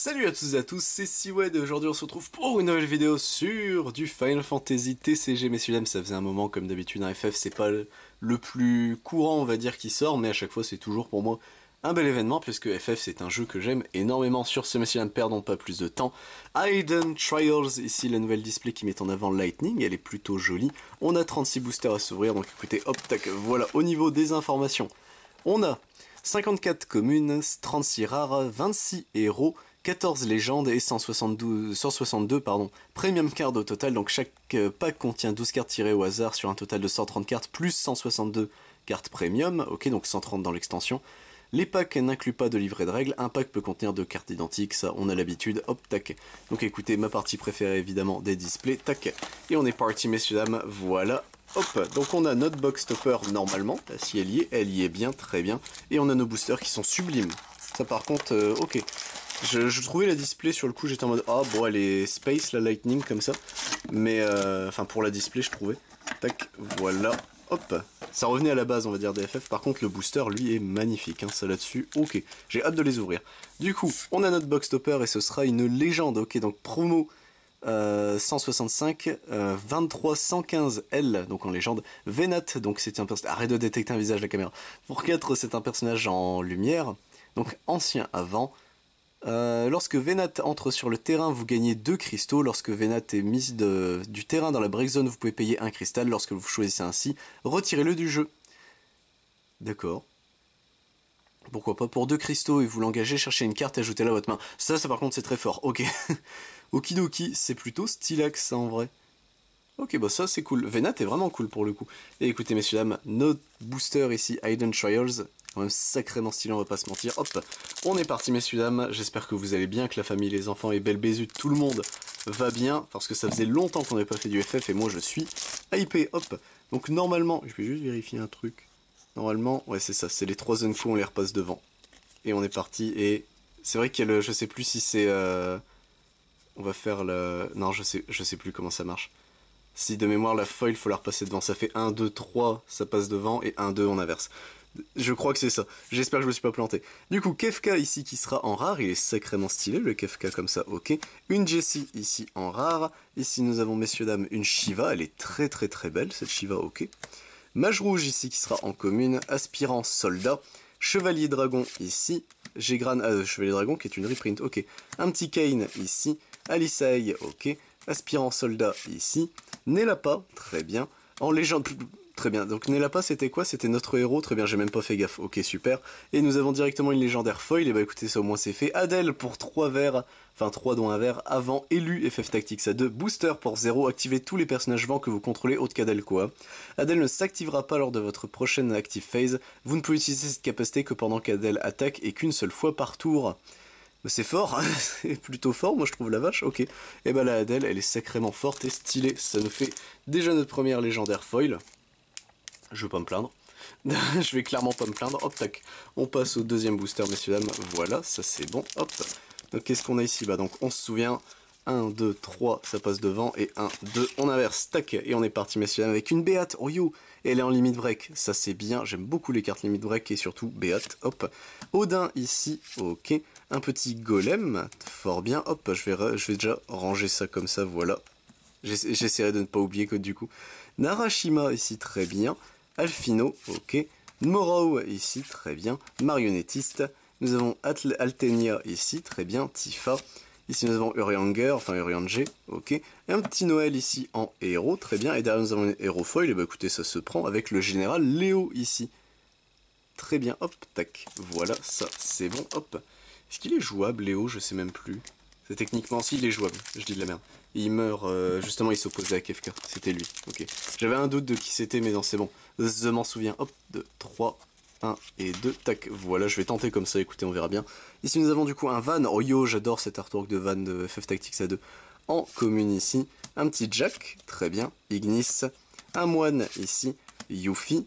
Salut à tous et à tous, c'est Siwed et aujourd'hui on se retrouve pour une nouvelle vidéo sur du Final Fantasy TCG. Messieurs dames, ça faisait un moment, comme d'habitude un FF c'est pas le plus courant on va dire qui sort, mais à chaque fois c'est toujours pour moi un bel événement puisque FF c'est un jeu que j'aime énormément sur ce messieurs dames, perdons pas plus de temps. Aiden Trials, ici la nouvelle display qui met en avant Lightning, elle est plutôt jolie. On a 36 boosters à s'ouvrir, donc écoutez, hop tac, voilà au niveau des informations. On a 54 communes, 36 rares, 26 héros, 14 légendes et 172, 162 pardon, premium cards au total. Donc chaque euh, pack contient 12 cartes tirées au hasard sur un total de 130 cartes plus 162 cartes premium. Ok, donc 130 dans l'extension. Les packs n'incluent pas de livret de règles, un pack peut contenir deux cartes identiques, ça on a l'habitude, hop tac. Donc écoutez, ma partie préférée évidemment des displays, tac. Et on est parti messieurs dames, voilà, hop. Donc on a notre box stopper normalement, si elle y est, elle y est bien, très bien. Et on a nos boosters qui sont sublimes. Ça par contre, euh, ok. Je, trouvais la display sur le coup, j'étais en mode ah bon elle est space la lightning comme ça, mais euh, enfin pour la display je trouvais. Tac, voilà, hop, ça revenait à la base on va dire des FF. Par contre le booster lui est magnifique, hein, ça là-dessus, ok. J'ai hâte de les ouvrir. Du coup, on a notre box topper et ce sera une légende, ok donc promo. 165, 23, 115 L, donc en légende. Venat, donc c'est un personnage. Arrête de détecter un visage la caméra. Pour 4, c'est un personnage en lumière, donc ancien avant. Euh, lorsque Venat entre sur le terrain, vous gagnez 2 cristaux. Lorsque Venat est mise du terrain dans la break zone, vous pouvez payer un cristal. Lorsque vous choisissez ainsi, retirez-le du jeu. D'accord. Pourquoi pas pour 2 cristaux et vous l'engagez, cherchez une carte ajoutez-la à votre main. Ça, ça par contre c'est très fort. Ok. Okidoki, c'est plutôt stylax ça en vrai. Ok, bah ça c'est cool. Venat est vraiment cool pour le coup. Et écoutez messieurs dames, notre booster ici, Hidden Trials, quand même sacrément stylé, on va pas se mentir. Hop, on est parti messieurs dames, j'espère que vous allez bien, que la famille, les enfants et belle bézut, tout le monde va bien, parce que ça faisait longtemps qu'on n'avait pas fait du FF et moi je suis hypé, hop. Donc normalement, je vais juste vérifier un truc. Normalement, ouais c'est ça, c'est les trois zones on les repasse devant. Et on est parti, et c'est vrai qu'il y a le, je sais plus si c'est... Euh, on va faire le... Non, je sais, je sais plus comment ça marche. Si de mémoire la foil, il faut la repasser devant. Ça fait 1, 2, 3, ça passe devant, et 1, 2, on inverse. Je crois que c'est ça. J'espère que je me suis pas planté. Du coup, Kefka ici qui sera en rare, il est sacrément stylé, le Kefka comme ça, ok. Une Jessie ici en rare. Ici nous avons, messieurs dames, une Shiva, elle est très très très belle, cette Shiva, ok. Mage rouge ici qui sera en commune, aspirant soldat. Chevalier dragon ici. Gégran, euh, Chevalier dragon qui est une reprint, ok. Un petit Kane ici. Alisaï, ok. Aspirant soldat ici. Nelapa, très bien. En légende, Très bien, donc Nelapa c'était quoi? C'était notre héros, très bien, j'ai même pas fait gaffe, ok super. Et nous avons directement une légendaire foil, et bah écoutez ça au moins c'est fait. Adèle pour 3 verres, enfin 3 dont un verre, avant, élu FF Tactics à 2, booster pour 0, activez tous les personnages vents que vous contrôlez autre qu'Adèle quoi. Adèle ne s'activera pas lors de votre prochaine active phase, vous ne pouvez utiliser cette capacité que pendant qu'Adèle attaque et qu'une seule fois par tour. C'est fort, c'est plutôt fort, moi je trouve la vache, ok. Et bah la Adèle, elle est sacrément forte et stylée, ça nous fait déjà notre première légendaire foil. Je vais pas me plaindre. je vais clairement pas me plaindre. Hop, tac. On passe au deuxième booster, messieurs, dames. Voilà, ça c'est bon. Hop. Donc qu'est-ce qu'on a ici? Bah donc on se souvient. 1, 2, 3, ça passe devant. Et 1, 2, on inverse. Tac. Et on est parti, messieurs, dames, avec une Béate. Oh elle est en limite break. Ça c'est bien. J'aime beaucoup les cartes limite break et surtout Béate. Hop. Odin ici. Ok. Un petit golem. Fort bien. Hop. Je vais, je vais déjà ranger ça comme ça. Voilà. J'essaierai de ne pas oublier que du coup. Narashima ici. Très bien. Alfino, ok. Morrow ici, très bien. Marionnettiste. Nous avons Altenia ici, très bien. Tifa. Ici nous avons Urianger, enfin Urianger, ok. Un petit Noël ici en héros, très bien. Et derrière nous avons héros foil, et bah écoutez, ça se prend avec le général Léo ici. Très bien, hop, tac. Voilà, ça, c'est bon, hop. Est-ce qu'il est jouable, Léo? Je sais même plus. Techniquement, si, il est jouable, je dis de la merde. Il meurt, euh, justement, il s'opposait à Kefka, c'était lui, ok. J'avais un doute de qui c'était, mais non, c'est bon. Je m'en souviens, hop, 2, 3, 1 et 2, tac, voilà, je vais tenter comme ça, écoutez, on verra bien. Ici, nous avons du coup un van, oh yo, j'adore cet artwork de van de FF Tactics A2. En commune ici, un petit Jack, très bien, Ignis, un moine ici, Yuffie,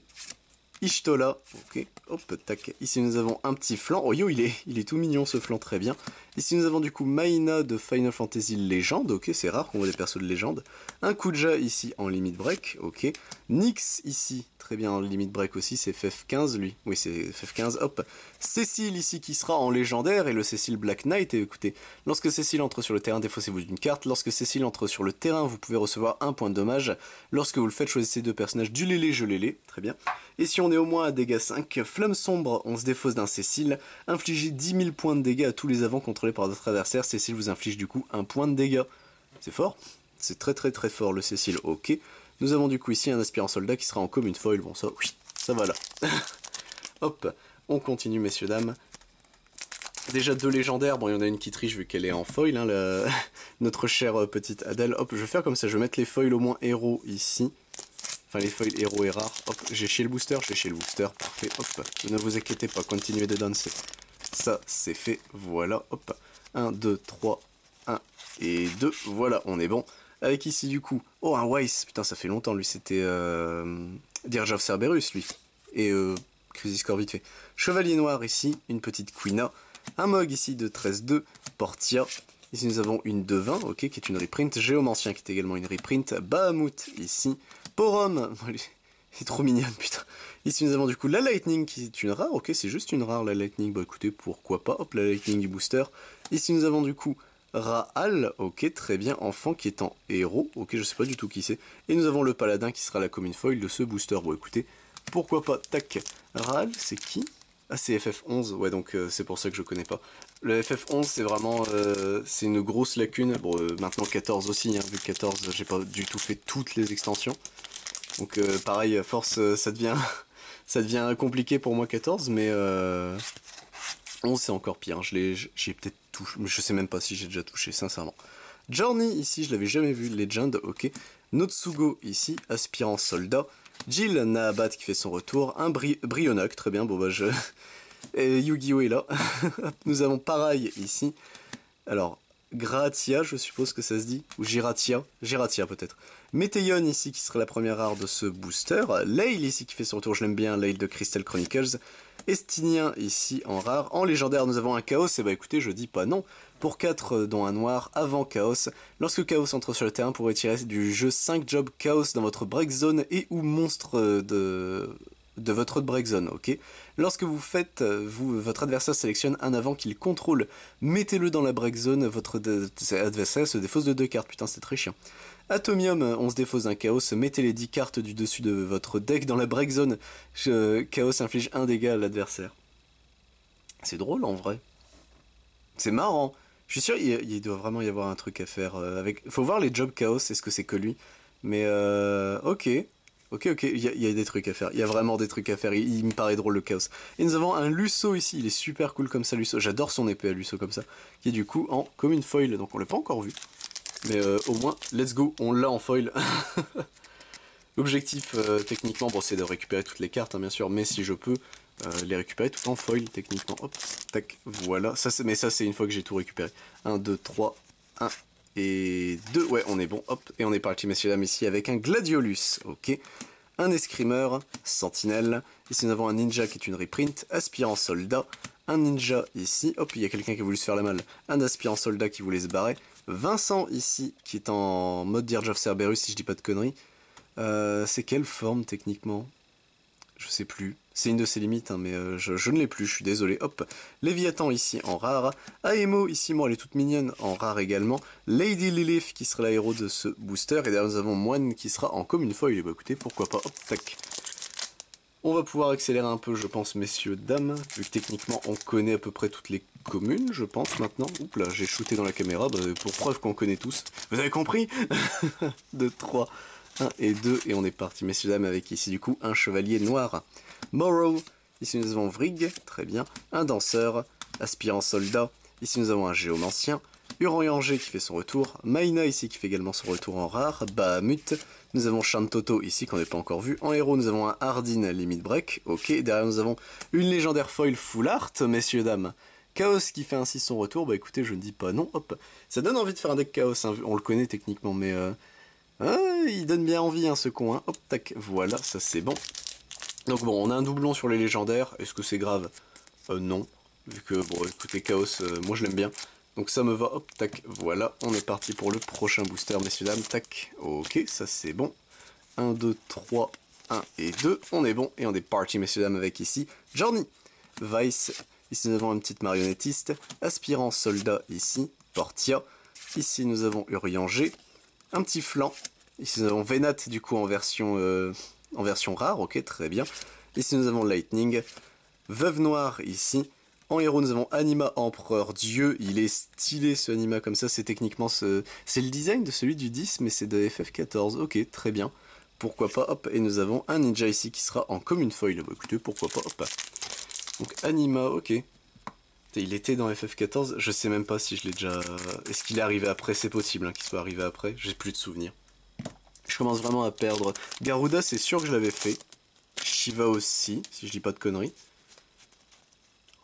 Ishtola, ok, hop, tac. Ici nous avons un petit flanc. Oh yo, il est, il est tout mignon ce flanc, très bien. Ici nous avons du coup Maina de Final Fantasy Legend, ok c'est rare qu'on voit des persos de légende. Un Kuja ici en limit break, ok. Nyx ici, très bien en limit break aussi, c'est FF15 lui, oui c'est FF15, hop. Cécile ici qui sera en légendaire et le Cécile Black Knight, et écoutez, lorsque Cécile entre sur le terrain, défaussez-vous d'une carte, lorsque Cécile entre sur le terrain, vous pouvez recevoir un point de dommage, lorsque vous le faites, choisissez deux personnages du lélé, je lélé, très bien. Et si on est au moins à dégâts 5, Flamme Sombre, on se défausse d'un Cécile, infligez 10 000 points de dégâts à tous les avants par votre adversaire, Cécile vous inflige du coup un point de dégâts. C'est fort C'est très très très fort le Cécile, ok. Nous avons du coup ici un aspirant soldat qui sera en commune foil, bon ça, oui, ça va là. Hop, on continue messieurs dames. Déjà deux légendaires, bon il y en a une qui triche vu qu'elle est en foil, hein, notre chère petite Adèle. Hop, je vais faire comme ça, je vais mettre les foils au moins héros ici. Enfin, les foils héros et rares. Hop, j'ai chez le booster, j'ai chez le booster. Parfait, hop. Ne vous inquiétez pas, continuez de danser. Ça, c'est fait. Voilà, hop. 1, 2, 3, 1 et 2. Voilà, on est bon. Avec ici, du coup... Oh, un Weiss. Putain, ça fait longtemps, lui. C'était... Euh... Dirge of Cerberus, lui. Et euh... Crisis Core vite fait. Chevalier Noir, ici. Une petite Quina. Un Mog, ici, de 13-2. Portia. Ici, nous avons une de 20, ok, qui est une reprint. Géomancien, qui est également une reprint. Bahamut, ici. Porum, est trop mignon, putain. Ici nous avons du coup la Lightning qui est une rare, ok c'est juste une rare la Lightning, bah écoutez pourquoi pas, hop la Lightning du booster. Ici nous avons du coup Raal, ok très bien, enfant qui est en héros, ok je sais pas du tout qui c'est. Et nous avons le paladin qui sera la commune foil de ce booster, bon écoutez, pourquoi pas, tac. Raal c'est qui? Ah c'est FF11, ouais donc euh, c'est pour ça que je connais pas. Le FF11 c'est vraiment, euh, c'est une grosse lacune, bon euh, maintenant 14 aussi, hein, vu que 14 j'ai pas du tout fait toutes les extensions. Donc pareil, force ça devient ça devient compliqué pour moi 14, mais 11 c'est encore pire, hein. j'ai peut-être touché, je sais même pas si j'ai déjà touché sincèrement. Journey ici, je l'avais jamais vu, Legend, ok. Notsugo ici, aspirant soldat. Jill Naabat qui fait son retour, un Bri très bien, bon bah je... Et Yu-Gi-Oh est là. Nous avons pareil ici. Alors, Gratia, je suppose que ça se dit, ou Giratia, Giratia peut-être. Météon ici qui serait la première rare de ce booster. Lail ici qui fait son retour, je l'aime bien, Lail de Crystal Chronicles. Estinien ici en rare. En légendaire, nous avons un Chaos, et bah écoutez, je dis pas non. Pour 4 dont un noir avant Chaos. Lorsque Chaos entre sur le terrain, pour retirer du jeu 5 jobs Chaos dans votre break zone et ou monstre de, de votre break zone, ok? Lorsque vous faites, vous, votre adversaire sélectionne un avant qu'il contrôle, mettez-le dans la break zone, votre adversaire se défausse de deux cartes, putain c'est très chiant. Atomium, on se défausse d'un chaos, mettez les 10 cartes du dessus de votre deck dans la break zone. chaos inflige un dégât à l'adversaire. C'est drôle en vrai. C'est marrant. Je suis sûr il, doit vraiment y avoir un truc à faire euh, avec. Faut voir les jobs chaos, est-ce que c'est que lui? Mais euh, ok. Ok, ok, il y, a des trucs à faire. Il y a vraiment des trucs à faire. Il, me paraît drôle le chaos. Et nous avons un Lusso ici. Il est super cool comme ça, Lusso. J'adore son épée à Lusso comme ça. Qui est du coup en commune foil. Donc on l'a pas encore vu. Mais euh, au moins, let's go, on l'a en foil. L'objectif, euh, techniquement, bon, c'est de récupérer toutes les cartes, hein, bien sûr, mais si je peux, euh, les récupérer tout en foil, techniquement. Hop, tac, voilà. Ça, mais ça, c'est une fois que j'ai tout récupéré. 1, 2, 3, 1 et 2. Ouais, on est bon. Hop, et on est parti, messieurs, dames, ici, avec un Gladiolus. Ok. Un escrimeur, sentinelle. Ici, nous avons un ninja qui est une reprint. Aspirant soldat. Un ninja ici. Hop, il y a quelqu'un qui a voulu se faire la mal. Un aspirant soldat qui voulait se barrer. Vincent ici, qui est en mode Dirge of Cerberus, si je dis pas de conneries. Euh, c'est quelle forme techniquement? Je sais plus. C'est une de ses limites, hein, mais euh, je, ne l'ai plus, je suis désolé. Hop, Léviathan ici en rare. Aemo ici, moi elle est toute mignonne, en rare également. Lady Lilith qui sera la héros de ce booster. Et derrière nous avons Moine qui sera en commune foil. Bah écoutez, pourquoi pas. Hop, tac. On va pouvoir accélérer un peu, je pense, messieurs, dames, vu que techniquement on connaît à peu près toutes les communes, je pense, maintenant. Oups là, j'ai shooté dans la caméra, bah, pour preuve qu'on connaît tous. Vous avez compris? 2, 3, 1 et 2, et on est parti, messieurs, dames, avec ici, du coup, un chevalier noir. Morrow, ici nous avons Vrig, très bien, un danseur, aspirant soldat, ici nous avons un géomancien, Huron-Yanger qui fait son retour, Maina ici qui fait également son retour en rare, Bahamut, nous avons Shantoto ici qu'on n'a pas encore vu, en héros nous avons un Hardin limit break, ok, derrière nous avons une légendaire foil full art, messieurs dames, Chaos qui fait ainsi son retour, bah écoutez je ne dis pas non, hop, ça donne envie de faire un deck Chaos, hein, on le connaît techniquement mais euh, ah, il donne bien envie hein, ce con, hein. hop tac, voilà, ça c'est bon. Donc bon, on a un doublon sur les légendaires, est-ce que c'est grave? Euh, Non, vu que bon écoutez Chaos, euh, moi je l'aime bien. Donc ça me va, hop, tac, voilà, on est parti pour le prochain booster, messieurs, dames, tac, ok, ça c'est bon. 1, 2, 3, 1 et 2, on est bon, et on est parti, messieurs, dames, avec ici, Journey, Vice, ici nous avons une petite marionnettiste, Aspirant Soldat, ici, Portia, ici nous avons Urianger, un petit flanc, ici nous avons Venat, du coup, en version, euh, en version rare, ok, très bien, ici nous avons Lightning, Veuve Noire, ici, en héros, nous avons Anima Empereur Dieu. Il est stylé ce Anima comme ça. C'est techniquement ce... C'est le design de celui du 10, mais c'est de FF14. Ok, très bien. Pourquoi pas, hop. Et nous avons un ninja ici qui sera en commune foil. Bah, écoutez, pourquoi pas, hop. Donc Anima, ok. Il était dans FF14, je sais même pas si je l'ai déjà... Est-ce qu'il est arrivé après? C'est possible hein, qu'il soit arrivé après, j'ai plus de souvenirs. Je commence vraiment à perdre. Garuda, c'est sûr que je l'avais fait. Shiva aussi, si je dis pas de conneries.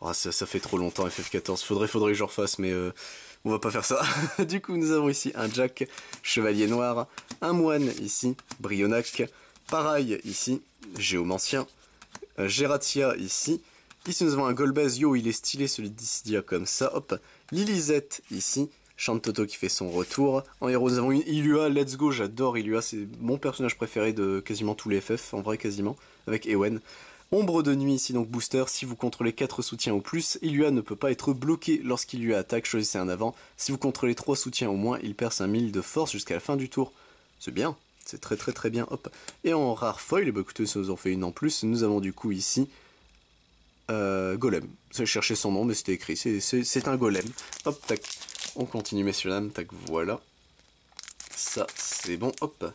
Oh, ça, fait trop longtemps FF14. Faudrait, faudrait que je refasse, mais euh, on va pas faire ça. du coup, nous avons ici un Jack, Chevalier Noir, un Moine ici, Brionac, Pareil ici, Géomancien, Geratia ici. Ici, nous avons un Golbez. Yo, il est stylé celui d'Issidia comme ça. Hop. Lilisette ici. Chantoto qui fait son retour. En héros, nous avons une Ilua. Let's go, j'adore Ilua. C'est mon personnage préféré de quasiment tous les FF, en vrai quasiment, avec Ewen. Ombre de nuit ici donc booster, si vous contrôlez 4 soutiens ou plus, Ilua ne peut pas être bloqué lorsqu'il lui attaque, choisissez un avant. Si vous contrôlez 3 soutiens au moins, il perd 5000 de force jusqu'à la fin du tour. C'est bien, c'est très très très bien, hop. Et en rare foil, bah écoutez, ça nous en fait une en plus, nous avons du coup ici... Euh, golem. J'ai cherché son nom, mais c'était écrit, c'est un golem. Hop, tac. On continue, messieurs, dames, tac, voilà. Ça, c'est bon, hop.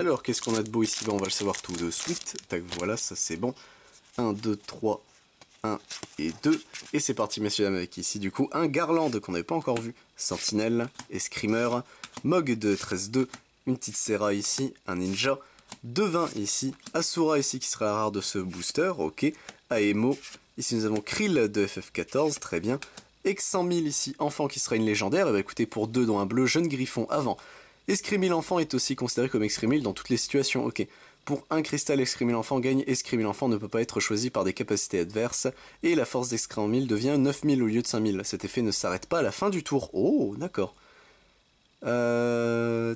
Alors, qu'est-ce qu'on a de beau ici? Bah, On va le savoir tout de suite. Tac, voilà, ça c'est bon. 1, 2, 3, 1 et 2. Et c'est parti, messieurs, dames, avec ici, du coup, un Garland qu'on n'avait pas encore vu. Sentinelle, Escrimeur, Mog de 13-2, une petite Serra ici, un Ninja, Devin ici, Asura ici qui sera rare de ce booster, ok, Aemo, ici nous avons Krill de FF14, très bien, X100 000 ici, Enfant qui sera une légendaire, et eh bah ben, écoutez, pour 2 dont un bleu, Jeune Griffon avant. Escrimil Enfant est aussi considéré comme Escrimil dans toutes les situations, ok. Pour un cristal Escrimil Enfant gagne, Escrimil Enfant ne peut pas être choisi par des capacités adverses, et la force d'Escrimil devient 9000 au lieu de 5000. Cet effet ne s'arrête pas à la fin du tour. Oh, d'accord. Euh,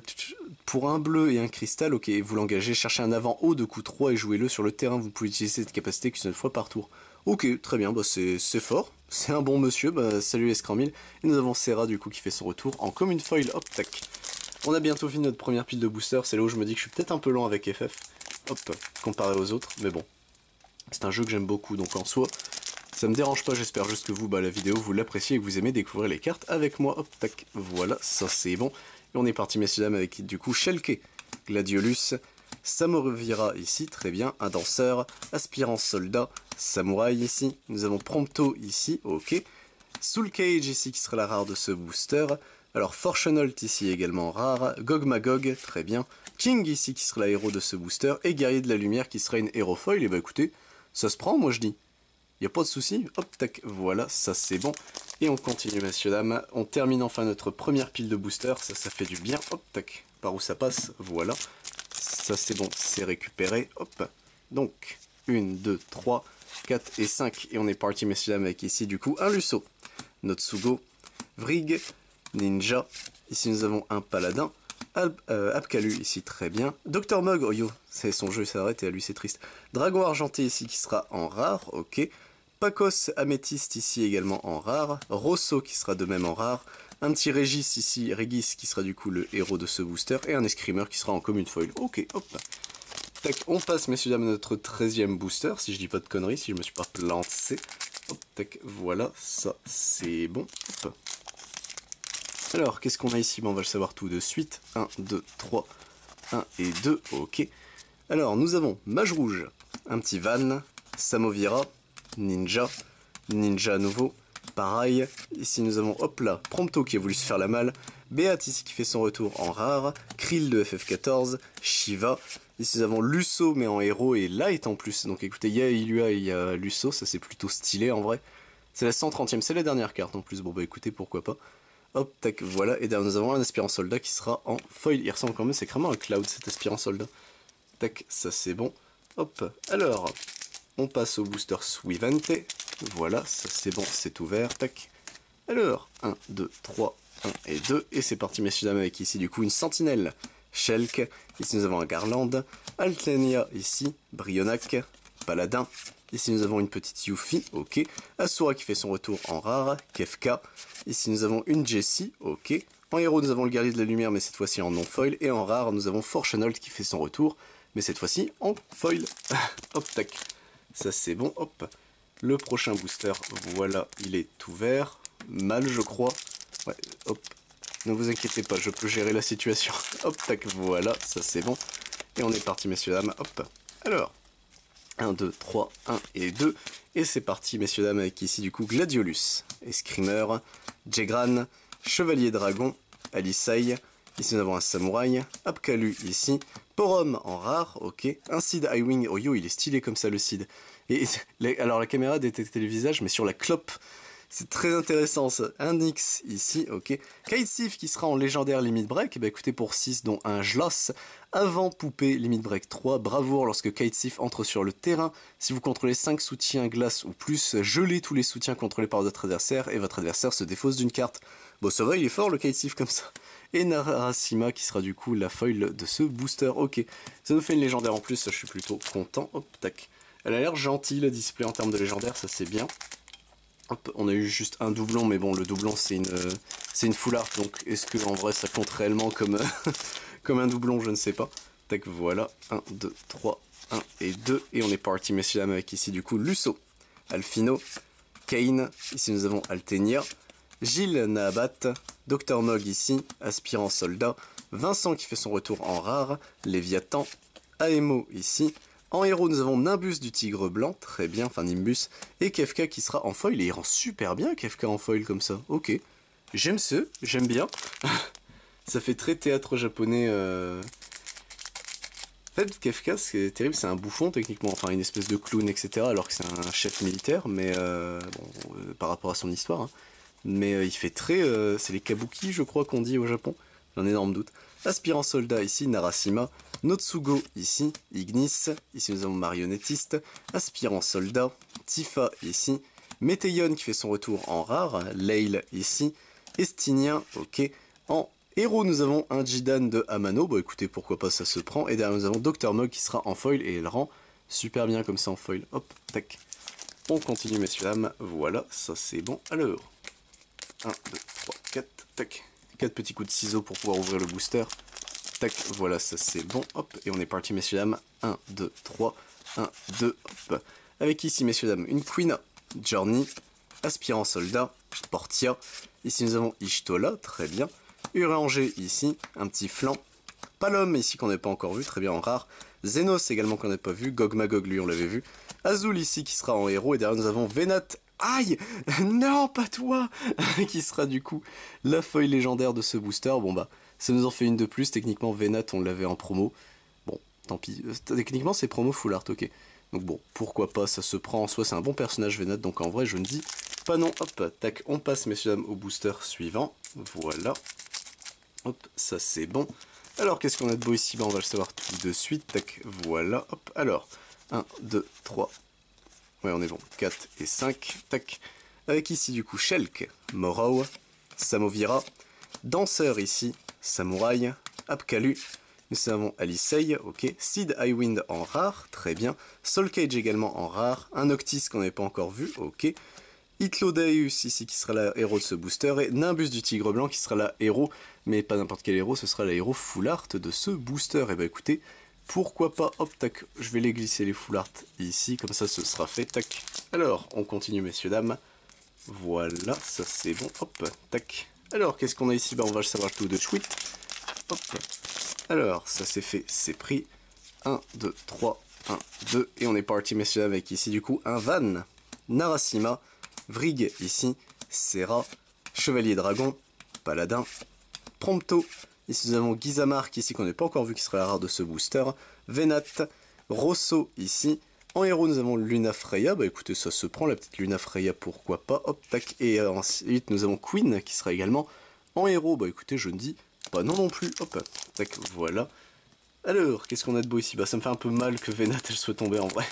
pour un bleu et un cristal, ok, vous l'engagez, cherchez un avant haut de coup 3 et jouez-le sur le terrain. Vous pouvez utiliser cette capacité qu'une seule fois par tour. Ok, très bien, bah c'est fort. C'est un bon monsieur, bah salut Escramil. Et nous avons Serra du coup qui fait son retour en commune foil. Hop, tac. On a bientôt fini notre première pile de boosters, c'est là où je me dis que je suis peut-être un peu lent avec FF. Hop, comparé aux autres, mais bon. C'est un jeu que j'aime beaucoup, donc en soi, ça me dérange pas, j'espère juste que vous, bah, la vidéo, vous l'appréciez et que vous aimez découvrir les cartes avec moi. Hop, tac, voilà, ça c'est bon. Et on est parti, messieurs dames, avec du coup Shelke, Gladiolus, Samorovira ici, très bien, un danseur, aspirant soldat, samouraï ici, nous avons Prompto ici, ok, Soul Cage ici qui sera la rare de ce booster, alors Fortunolt ici également rare, Gog Magog, très bien, King ici qui sera la héros de ce booster, et Guerrier de la Lumière qui sera une héros foil, et bah écoutez, ça se prend moi je dis. Y a pas de souci, hop tac, voilà, ça c'est bon. Et on continue messieurs dames, on termine enfin notre première pile de booster, ça ça fait du bien, hop tac, par où ça passe, voilà. Ça c'est bon, c'est récupéré, hop. Donc, 1, 2, 3, 4 et 5, et on est parti messieurs dames avec ici du coup un Lusso, Notsugo, Vrig, Ninja, ici nous avons un Paladin, euh, Abkalu ici très bien, Dr Mog, oh yo, c'est son jeu s'arrête et à lui c'est triste, Dragon Argenté ici qui sera en rare, ok, Pacos Améthyste ici également en rare, Rosso qui sera de même en rare, un petit Régis ici, Régis qui sera du coup le héros de ce booster, et un escrimeur qui sera en commune foil. Ok, hop. Tac, on passe messieurs dames à notre 13ème booster, si je dis pas de conneries, si je me suis pas planté. Hop, tac, voilà, ça c'est bon. Alors, qu'est-ce qu'on a ici? Bon, On va le savoir tout de suite. 1, 2, 3, 1 et 2, ok. Alors, nous avons Mage Rouge, un petit Van, Samovira, Ninja, Ninja à nouveau, pareil. Ici, nous avons, hop là, Prompto qui a voulu se faire la malle, Beat ici qui fait son retour en rare, Krill de FF14, Shiva. Ici, nous avons Lusso, mais en héros, et Light en plus. Donc écoutez, il y a Ilua et il y a Lusso, ça c'est plutôt stylé en vrai. C'est la 130ème, c'est la dernière carte en plus. Bon bah écoutez, pourquoi pas. Hop, tac, voilà. Et derrière, nous avons un aspirant soldat qui sera en foil. Il ressemble quand même, c'est vraiment un cloud cet aspirant soldat. Tac, ça c'est bon. Hop, alors, on passe au booster Suivante. Voilà, ça c'est bon, c'est ouvert. Tac. Alors, 1, 2, 3, 1 et 2. Et c'est parti, messieurs, dames, avec ici, du coup, une sentinelle. Shulk. Ici, nous avons un Garland. Altlenia, ici. Brionac. Paladin. Ici, nous avons une petite Yuffie. Ok. Asura qui fait son retour en rare. Kefka. Ici, nous avons une Jessie. Ok. En héros, nous avons le guerrier de la lumière, mais cette fois-ci en non-foil. Et en rare, nous avons Forchanold qui fait son retour, mais cette fois-ci en foil. hop, tac. Ça, c'est bon. Hop. Le prochain booster, voilà, il est ouvert. Mal, je crois. Ouais, hop. Ne vous inquiétez pas, je peux gérer la situation. hop, tac, voilà, ça c'est bon. Et on est parti, messieurs, dames. Hop. Alors, 1, 2, 3, 1 et 2. Et c'est parti, messieurs, dames, avec ici, du coup, Gladiolus, Escrimer, Jegran, Chevalier Dragon, Alisei. Ici, nous avons un Samouraï, Apkalu, ici. Porom en rare, ok. Un Seed Highwing. Oh yo, il est stylé comme ça, le Seed. Et alors, la caméra détectait le visage, mais sur la clope c'est très intéressant ça. Un X ici, ok. Kitesif qui sera en légendaire Limit Break, bah écoutez pour 6 dont un Jloss. Avant poupée Limit Break 3, bravoure lorsque Kitesif entre sur le terrain. Si vous contrôlez 5 soutiens glace ou plus, gelez tous les soutiens contrôlés par votre adversaire et votre adversaire se défausse d'une carte. Bon ça va, il est fort le Kitesif comme ça. Et Narasima qui sera du coup la foil de ce booster, ok. Ça nous fait une légendaire en plus, je suis plutôt content. Hop, tac. Elle a l'air gentille la display en termes de légendaire, ça c'est bien. On a eu juste un doublon, mais bon, le doublon c'est une, c'est une full art, donc est-ce que en vrai ça compte réellement comme, comme un doublon, je ne sais pas. Tac, voilà, 1, 2, 3, 1 et 2, et on est parti, messieurs dames, avec ici du coup Lusso, Alfino, Kane, ici nous avons Altenia, Gilles Nabat, Dr Mog ici, aspirant soldat, Vincent qui fait son retour en rare, Léviathan, Aemo ici, en héros, nous avons Nimbus du tigre blanc, très bien, enfin Nimbus, et Kefka qui sera en foil, et il rend super bien Kefka en foil comme ça, ok. J'aime ce, j'aime bien. ça fait très théâtre japonais. Euh... En fait, Kefka, c'est terrible, c'est un bouffon techniquement, enfin une espèce de clown, etc., alors que c'est un chef militaire, mais euh, euh, par rapport à son histoire. Hein. Mais il fait très... c'est les kabuki, je crois qu'on dit au Japon. J'ai un énorme doute. Aspirant soldat ici, Narasima. Notsugo ici, Ignis, ici nous avons marionnettiste, aspirant soldat, Tifa ici, Météion qui fait son retour en rare, Leil ici, Estinien, ok, en héros nous avons un Jidan de Amano, bon écoutez pourquoi pas ça se prend, et derrière nous avons Dr Mog qui sera en foil et elle rend super bien comme ça en foil, hop, tac. On continue messieurs dames, voilà, ça c'est bon, alors, 1, 2, 3, 4, tac, 4 petits coups de ciseaux pour pouvoir ouvrir le booster, Tac, voilà, ça c'est bon. Hop, et on est parti, messieurs, dames. 1, 2, 3, 1, 2, hop. Avec ici, messieurs, dames, une Queen, Journey, Aspirant Soldat, Portia. Ici, nous avons Ishtola, très bien. Uranger, ici, un petit flanc. Palom, ici, qu'on n'a pas encore vu, très bien en rare. Zenos, également, qu'on n'a pas vu. Gogmagog, lui, on l'avait vu. Azul, ici, qui sera en héros. Et derrière, nous avons Venat, Aïe Non, pas toi Qui sera du coup la feuille légendaire de ce booster. Bon bah, ça nous en fait une de plus. Techniquement, Venat, on l'avait en promo. Bon, tant pis. Euh, techniquement, c'est promo full art, ok. Donc bon, pourquoi pas, ça se prend en soi, c'est un bon personnage Venat, donc en vrai, je ne dis pas non. Hop, tac, on passe, messieurs, dames, au booster suivant. Voilà. Hop, ça c'est bon. Alors, qu'est-ce qu'on a de beau ici? Bah, On va le savoir tout de suite. Tac, voilà. Hop, alors, 1, 2, 3. Ouais, on est bon. 4 et 5. Tac. Avec ici, du coup, Shelk, Morrow, Samovira, Danseur ici, Samouraï, Apkalu, nous avons Alisei, ok, Seed Highwind en rare, très bien, Soul Cage également en rare, un Noctis qu'on n'avait pas encore vu, ok, Hitlodeus ici qui sera la héros de ce booster, et Nimbus du Tigre Blanc qui sera la héros, mais pas n'importe quel héros, ce sera la héros full art de ce booster, et bah écoutez, pourquoi pas, hop, tac, je vais les glisser les full art ici, comme ça ce sera fait, tac. Alors, on continue messieurs, dames, voilà, ça c'est bon, hop, tac, alors, qu'est-ce qu'on a ici? Bah, On va le savoir tout de suite. Hop. Alors, ça c'est fait, c'est pris. 1, 2, 3, 1, 2. Et on est parti, messieurs, avec ici du coup un Van, Narasima, Vrig ici, Serra, Chevalier Dragon, Paladin, Prompto. Ici nous avons Gizamark ici qu'on n'a pas encore vu qui serait la rare de ce booster. Venat, Rosso ici, en héros, nous avons Luna Freya. Bah écoutez, ça se prend, la petite Luna Freya, pourquoi pas? Hop, tac. Et ensuite, nous avons Queen, qui sera également en héros. Bah écoutez, je ne dis pas non non plus. Hop, tac, voilà. Alors, qu'est-ce qu'on a de beau ici? Bah ça me fait un peu mal que Venat, elle soit tombée en vrai.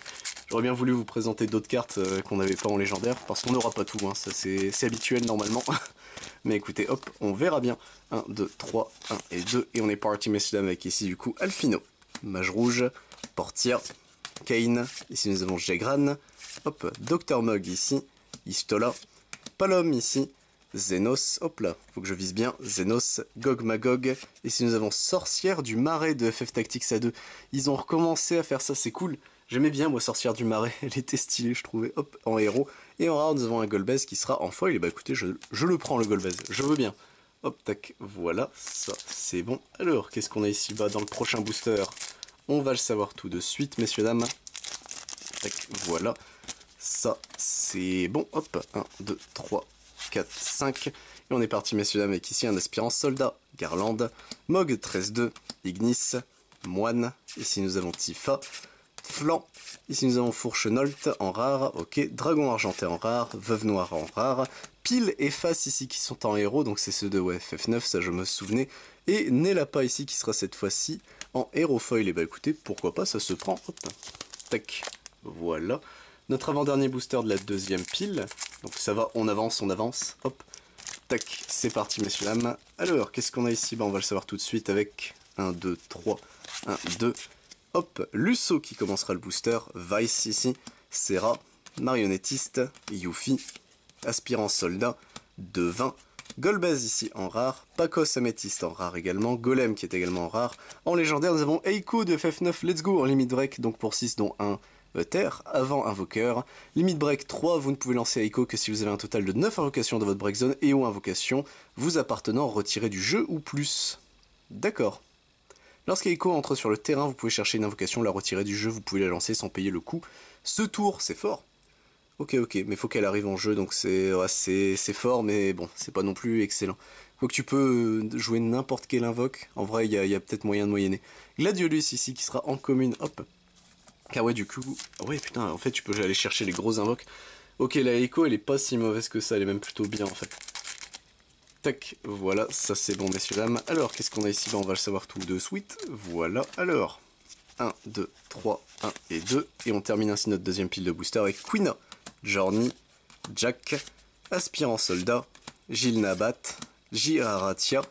J'aurais bien voulu vous présenter d'autres cartes euh, qu'on n'avait pas en légendaire, parce qu'on n'aura pas tout, hein, ça c'est habituel normalement. Mais écoutez, hop, on verra bien. 1, 2, 3, 1 et 2, et on est parti messieurs dames avec ici du coup Alfino, Mage Rouge, Portia, Kane, ici nous avons Jegran, hop, Dr Mug ici, Istola, Palom ici, Zenos, hop là, faut que je vise bien, Zenos, Gog Magog, ici nous avons Sorcière du Marais de FF Tactics A2. Ils ont recommencé à faire ça, c'est cool. J'aimais bien moi Sorcière du Marais, elle était stylée je trouvais, hop, en héros. Et en rare nous avons un Golbez qui sera en foil, et bah écoutez, je, je le prends le Golbez, je veux bien. Hop, tac, voilà, ça c'est bon. Alors, qu'est-ce qu'on a ici? Bas dans le prochain booster On va le savoir tout de suite, messieurs, dames. Tac, voilà. Ça, c'est bon. Hop, 1, 2, 3, 4, 5. Et on est parti, messieurs, dames, avec ici un aspirant soldat, Garland, Mog 13-2, Ignis, Moine. Ici, nous avons Tifa, Flan. Ici, nous avons Fourche Nolt en rare. Ok, Dragon Argenté en rare, Veuve Noire en rare, Pile et Face ici qui sont en héros, donc c'est ceux de FF9, ça je me souvenais. Et Nelapa ici qui sera cette fois-ci en héros foil. Et bah écoutez, pourquoi pas, ça se prend. Hop, tac, voilà. Notre avant-dernier booster de la deuxième pile. Donc ça va, on avance, on avance. Hop, tac, c'est parti messieurs dames. Alors, qu'est-ce qu'on a ici? Bah, On va le savoir tout de suite avec 1, 2, 3, 1, 2. Hop, Lusso qui commencera le booster, Vice ici, Serra, Marionnettiste, Yuffie, aspirant soldat, de 20. Golbez ici en rare, Pacos Améthyste en rare également, Golem qui est également en rare. En légendaire, nous avons Eiko de FF9, Let's Go en limite break, donc pour 6 dont 1 terre, avant invoqueur. Limite break 3, vous ne pouvez lancer Eiko que si vous avez un total de 9 invocations dans votre break zone et ou invocations vous appartenant retirées du jeu ou plus. D'accord. Lorsqu'Eiko entre sur le terrain, vous pouvez chercher une invocation, la retirer du jeu, vous pouvez la lancer sans payer le coût. Ce tour, c'est fort. Ok, ok, mais faut qu'elle arrive en jeu, donc c'est fort, mais bon, c'est pas non plus excellent. Faut que tu peux euh, jouer n'importe quel invoque. En vrai, il y a, peut-être moyen de moyenner. Gladiolus ici, qui sera en commune, hop. Car ouais, du coup... Ouais, putain, en fait, tu peux aller chercher les gros invoques. Ok, la Echo, elle est pas si mauvaise que ça, elle est même plutôt bien, en fait. Tac, voilà, ça c'est bon, messieurs, dames. Alors, qu'est-ce qu'on a ici? Bah, On va le savoir tout de suite. Voilà, alors... 1, 2, 3, 1 et 2. Et on termine ainsi notre deuxième pile de booster avec Quina. Journey, Jack, aspirant soldat, Gilles Nabat, Jiraratia,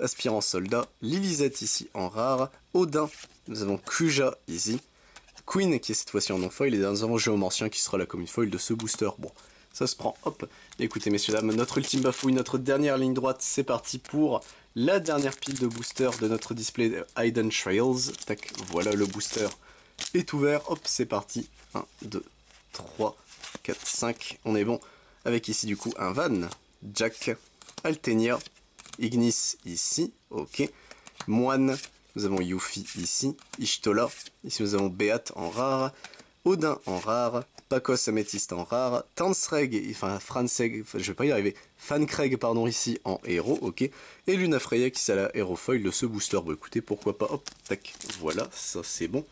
aspirant soldat, Lilizette ici en rare, Odin, nous avons Kuja ici, Queen qui est cette fois-ci en non-foil, et nous avons Géomancien qui sera la commune foil de ce booster. Bon, ça se prend, hop. Écoutez messieurs dames, notre ultime bafouille, notre dernière ligne droite, c'est parti pour la dernière pile de booster de notre display Hidden Trails. Tac, voilà le booster est ouvert, hop, c'est parti. 1, 2, 3, 4, 5, on est bon. Avec ici du coup un Van, Jack, Altenia, Ignis ici, ok. Moine, nous avons Yuffie ici, Ishtola, ici nous avons Beat en rare, Odin en rare, Pacos Améthyste en rare, Tansreg, enfin Franseg, je vais pas y arriver, Fancreg pardon ici en héros, ok, et Luna Freya qui c'est la héros foil de ce booster, bah écoutez pourquoi pas, hop, tac, voilà, ça c'est bon.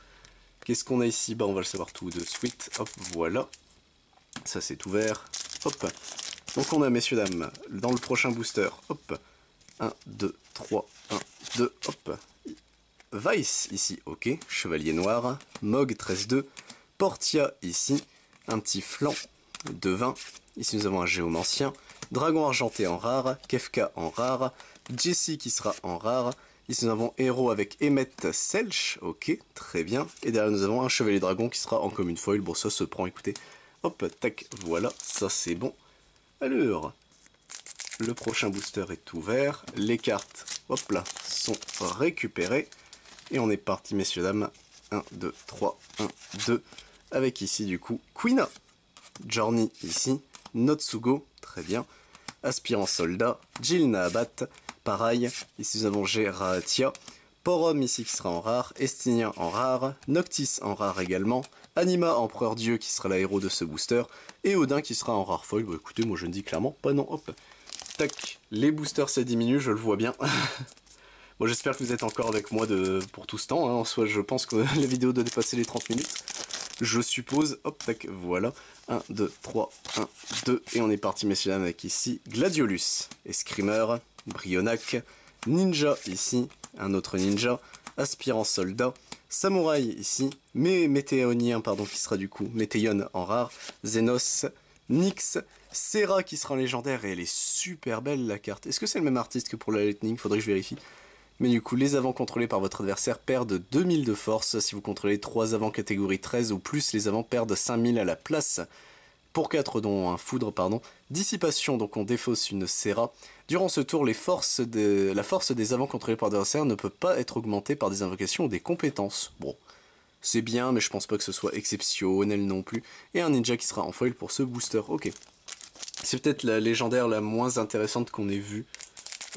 Qu'est-ce qu'on a ici? Bah on va le savoir tout de suite, hop, voilà, ça c'est ouvert. Hop. Donc on a, messieurs, dames, dans le prochain booster, hop. 1, 2, 3, 1, 2, hop. Vice ici, ok. Chevalier noir. Mog 13-2. Portia ici. Un petit flanc de 20. Ici nous avons un géomancien. Dragon argenté en rare. Kefka en rare. Jessie qui sera en rare. Ici nous avons héros avec Emmet Selch, ok, très bien. Et derrière nous avons un chevalier dragon qui sera en commune foil. Bon ça se prend, écoutez, Hop, tac, voilà, ça c'est bon. Alors, le prochain booster est ouvert. Les cartes, hop là, sont récupérées. Et on est parti, messieurs, dames. 1, 2, 3, 1, 2. Avec ici, du coup, Quina. Journey ici. Notsugo, très bien. Aspirant soldat. Jilna Abat. Pareil. Ici, nous avons Geratia. Porom ici qui sera en rare. Estinien en rare. Noctis en rare également. Anima Empereur Dieu qui sera la héros de ce booster, et Odin qui sera en rare foil. Bah écoutez, moi je ne dis clairement pas non, hop. Tac, les boosters ça diminue, je le vois bien. bon j'espère que vous êtes encore avec moi de, pour tout ce temps, hein. en soi je pense que la vidéo doit dépasser les 30 minutes. Je suppose, hop, tac, voilà. 1, 2, 3, 1, 2, et on est parti messieurs dames avec ici Gladiolus, Escrimer, Brionac, Ninja ici, un autre ninja, aspirant soldat, samouraï ici, mais météonien pardon qui sera du coup météon en rare, Zenos, Nyx, Serra qui sera en légendaire et elle est super belle la carte. Est-ce que c'est le même artiste que pour la Lightning? Faudrait que je vérifie. Mais du coup, les avants contrôlés par votre adversaire perdent 2000 de force. Si vous contrôlez 3 avants catégorie 13 ou plus, les avants perdent 5000 à la place. Pour 4, dont un foudre, pardon. Dissipation, donc on défausse une Serra. Durant ce tour, la force des avants contrôlés par l'adversaire ne peut pas être augmentée par des invocations ou des compétences. Bon, c'est bien, mais je pense pas que ce soit exceptionnel non plus. Et un ninja qui sera en foil pour ce booster. Ok. C'est peut-être la légendaire la moins intéressante qu'on ait vue.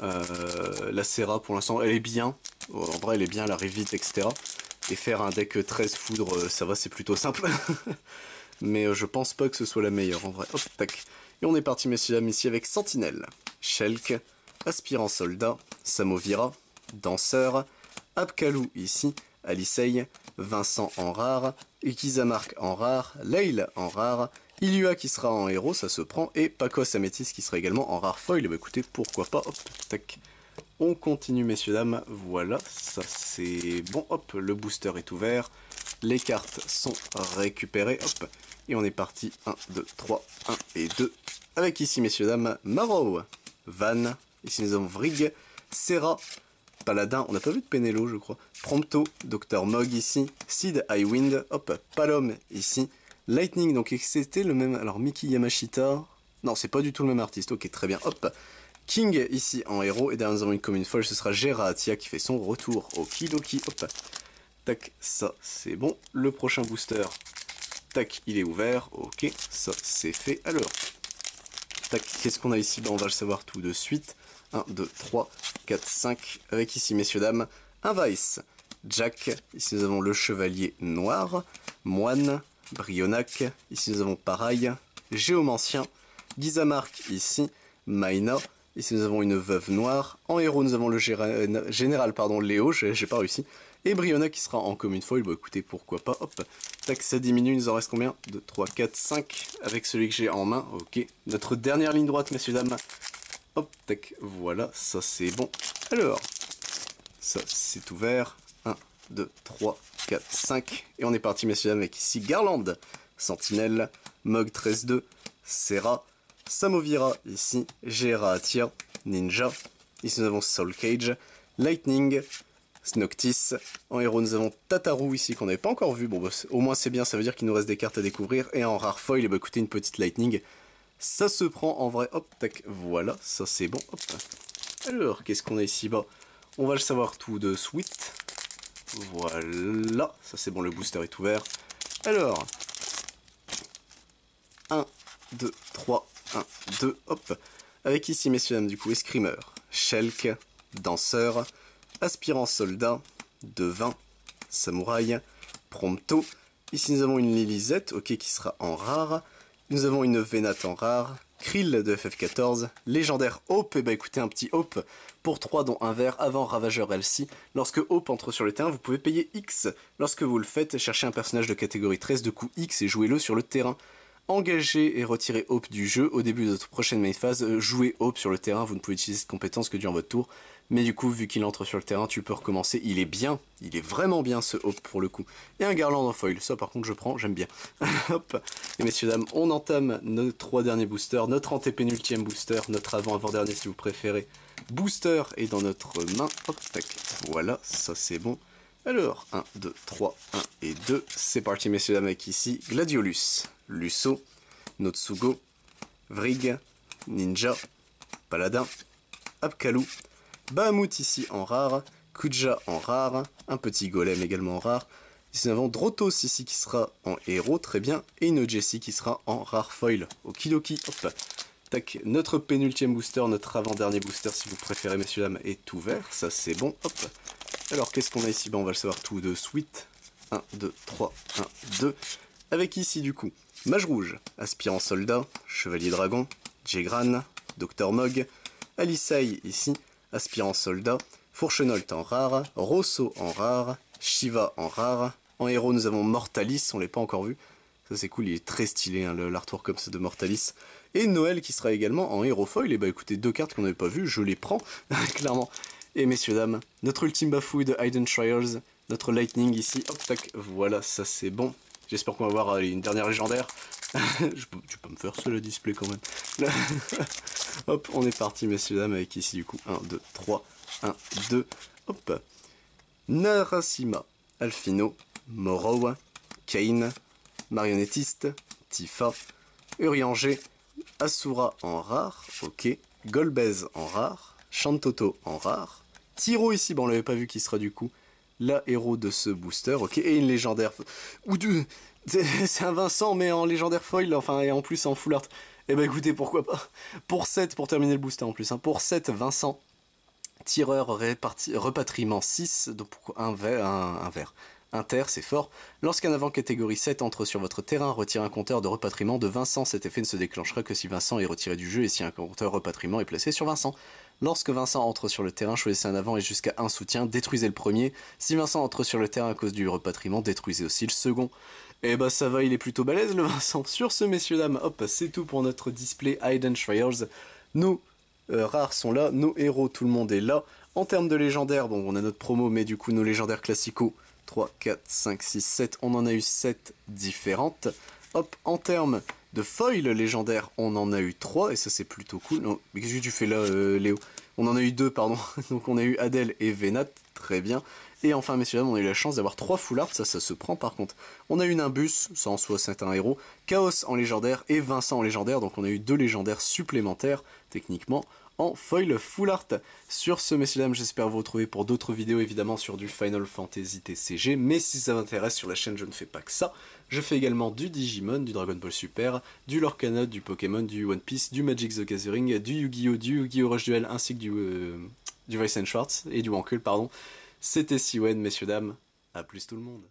Euh, la Serra, pour l'instant, elle est bien. En vrai, elle est bien, elle arrive vite, etc. Et faire un deck 13 foudre, euh, ça va, c'est plutôt simple. Mais euh, je pense pas que ce soit la meilleure, en vrai. Tac. Et on est parti, messieurs dames, ici avec Sentinelle, Shelk, Aspirant Soldat, Samovira, Danseur, Abkalou ici, Alicei, Vincent en rare, Ikizamark en rare, Leil en rare, Ilua qui sera en héros, ça se prend, et Pacos Amétis qui sera également en rare foil. Bah écoutez, pourquoi pas, hop, tac. On continue, messieurs, dames, voilà, ça c'est bon, hop, le booster est ouvert, les cartes sont récupérées, hop, et on est parti, 1, 2, 3, 1 et 2, avec ici, messieurs, dames, Marrow, Van, ici nous avons Vrig, Serra, Paladin, on n'a pas vu de Penelo, je crois. Prompto, Dr. Mog ici. Sid Highwind, hop, Palom ici. Lightning, donc c'était le même. Alors, Miki Yamashita. Non, c'est pas du tout le même artiste. Ok, très bien, hop. King ici en héros. Et derrière, nous avons une commune folle. Ce sera Geratia qui fait son retour. Okidoki, hop. Tac, ça c'est bon. Le prochain booster. Tac, il est ouvert. Ok, ça c'est fait. Alors, tac, qu'est-ce qu'on a ici? Ben, On va le savoir tout de suite. 1, 2, 3, 4, 5. Avec ici, messieurs, dames, un Vice. Jack. Ici, nous avons le Chevalier Noir. Moine. Brionac. Ici, nous avons pareil. Géomancien. Gizamark, ici. Maina. Ici, nous avons une Veuve Noire. En héros, nous avons le Général pardon, Léo. J'ai pas réussi. Et Brionac qui sera en commune foil. Bon, écoutez, pourquoi pas. Hop. Tac, ça diminue. Il nous en reste combien? 2, 3, 4, 5. Avec celui que j'ai en main. Ok. Notre dernière ligne droite, messieurs, dames. Hop, tac, voilà, ça c'est bon. Alors, ça c'est ouvert. 1, 2, 3, 4, 5. Et on est parti, messieurs, avec ici Garland, Sentinelle, Mog 13-2, Serra, Samovira ici, Gera Atia, Ninja. Ici nous avons Soul Cage, Lightning, Snoctis. En héros, nous avons Tataru ici qu'on n'avait pas encore vu. Bon, bah, au moins c'est bien, ça veut dire qu'il nous reste des cartes à découvrir. Et en rare foil, bah, écoutez, une petite Lightning. Ça se prend en vrai. Hop, tac, voilà, ça c'est bon. Hop. Alors, qu'est-ce qu'on a ici? Bas On va le savoir tout de suite. Voilà, ça c'est bon, le booster est ouvert. Alors, 1, 2, 3, 1, 2, hop. Avec ici, messieurs, dames, du coup, Escrimeur, Shelk, Danseur, Aspirant Soldat, Devin, Samouraï, Prompto. Ici, nous avons une Lilisette, ok, qui sera en rare. Nous avons une Vénat en rare, Krill de FF14, légendaire Hope, et eh bah ben, écoutez un petit Hope pour 3 dont un vert avant Ravageur Elsie. Lorsque Hope entre sur le terrain, vous pouvez payer X. Lorsque vous le faites, cherchez un personnage de catégorie 13 de coup X et jouez-le sur le terrain. Engagez et retirez Hope du jeu. Au début de votre prochaine main phase, jouez Hope sur le terrain, vous ne pouvez utiliser cette compétence que durant votre tour. Mais du coup, vu qu'il entre sur le terrain, tu peux recommencer. Il est bien, il est vraiment bien ce Hope pour le coup. Et un Garland en foil, ça par contre je prends, j'aime bien. Hop Et messieurs, dames, on entame nos trois derniers boosters, notre antépénultième booster, notre avant-avant-dernier si vous préférez. Booster est dans notre main. Hop, tac, voilà, ça c'est bon. Alors, 1, 2, 3, 1 et 2. C'est parti, messieurs, dames, avec ici Gladiolus, Lusso, Notsugo, Vrig, Ninja, Paladin, Abkalou, Bahamut ici en rare, Kuja en rare, un petit golem également en rare. Nous avons Drotos ici qui sera en héros, très bien, et une Jessie qui sera en rare foil. Okidoki, hop. Tac, notre pénultième booster, notre avant-dernier booster si vous préférez messieurs dames est ouvert, ça c'est bon, hop. Alors qu'est-ce qu'on a ici? Ben, On va le savoir tout de suite. 1, 2, 3, 1, 2. Avec ici du coup, Mage Rouge, Aspirant Soldat, Chevalier Dragon, Jegran, Docteur Mog, Alicei ici, Aspirant Soldat, Fourchenolt en rare, Rosso en rare, Shiva en rare. En héros, nous avons Mortalis, on l'a pas encore vu. Ça c'est cool, il est très stylé, hein, l'artwork comme ça de Mortalis. Et Noël qui sera également en héros foil. Et bah écoutez, deux cartes qu'on n'avait pas vues, je les prends, clairement. Et messieurs, dames, notre ultime bafouille de Hidden Trials, notre Lightning ici, hop, tac, voilà, ça c'est bon. J'espère qu'on va avoir une dernière légendaire. Tu peux me faire le display quand même. hop, on est parti messieurs, dames, avec ici du coup 1, 2, 3, 1, 2, hop. Narasima, Alfino, Morrow, Kane, Marionnettiste, Tifa, Urianger, Asura en rare, ok, Golbez en rare, Shantoto en rare, Tiro ici, bon on l'avait pas vu qui sera du coup la héros de ce booster, ok, et une légendaire, ou deux, c'est un Vincent mais en légendaire foil, enfin et en plus en full art, eh ben écoutez pourquoi pas, pour 7, pour terminer le booster en plus, hein. pour 7 Vincent, tireur repatriement 6, donc un verre, un, un verre, Inter, c'est fort. Lorsqu'un avant catégorie 7 entre sur votre terrain, retire un compteur de repatriement de Vincent. Cet effet ne se déclenchera que si Vincent est retiré du jeu et si un compteur repatriement est placé sur Vincent. Lorsque Vincent entre sur le terrain, choisissez un avant et jusqu'à un soutien, détruisez le premier. Si Vincent entre sur le terrain à cause du repatriement, détruisez aussi le second. Et eh bah ça va, il est plutôt balèze le Vincent. Sur ce, messieurs, dames, hop, c'est tout pour notre display Hidden Trials. Nos euh, rares sont là, nos héros, tout le monde est là. En termes de légendaires, bon, on a notre promo, mais du coup, nos légendaires classicaux, 3, 4, 5, 6, 7. On en a eu 7 différentes. Hop, en termes de foil légendaire, on en a eu 3 et ça c'est plutôt cool. mais qu'est-ce que tu fais là, euh, Léo? On en a eu 2, pardon. Donc on a eu Adèle et Venat, très bien. Et enfin, messieurs, on a eu la chance d'avoir 3 full art, ça, ça se prend par contre. On a eu Nimbus, ça en soit c'est un héros, Chaos en légendaire et Vincent en légendaire, donc on a eu deux légendaires supplémentaires, techniquement en foil full art. Sur ce, messieurs dames, j'espère vous retrouver pour d'autres vidéos, évidemment, sur du Final Fantasy TCG, mais si ça vous intéresse, sur la chaîne, je ne fais pas que ça. Je fais également du Digimon, du Dragon Ball Super, du Lorcanode, du Pokémon, du One Piece, du Magic the Gathering, du Yu-Gi-Oh!, du Yu-Gi-Oh! Rush Duel, ainsi que du, euh, du Vice Schwartz, et du Wankle, pardon. C'était Siwen, messieurs dames. À plus tout le monde.